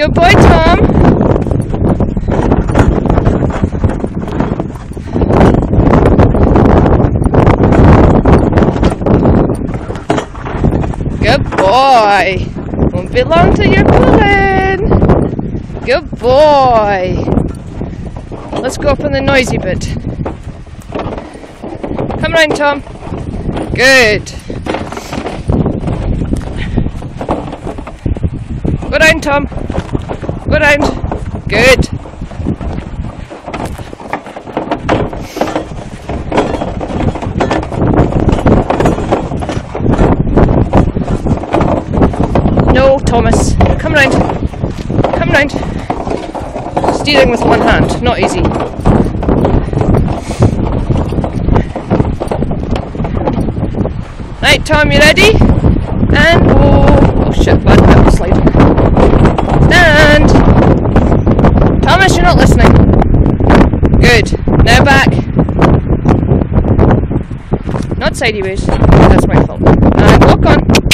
Good boy, Tom. Good boy. Won't be long till you're pulling. Good boy. Let's go up on the noisy bit. Come round, Tom. Good. Go round, Tom. Go round. Good. No, Thomas. Come round. Come round. Steering with one hand. Not easy. Right, Tom, you ready? And oh, oh shit, Now back. Not sideways. That's my fault. And walk on.